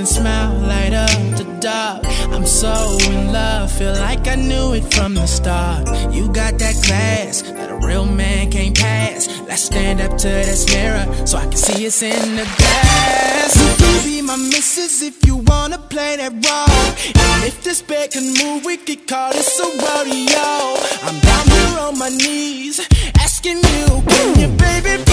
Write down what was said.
and smile light up the dark. I'm so in love, feel like I knew it from the start. You got that class that a real man can't pass. Let's stand up to this mirror so I can see us in the glass. You can be my missus if you wanna play that role. And if this bed can move, we could call this a rodeo. I'm down here on my knees, asking you, can you baby?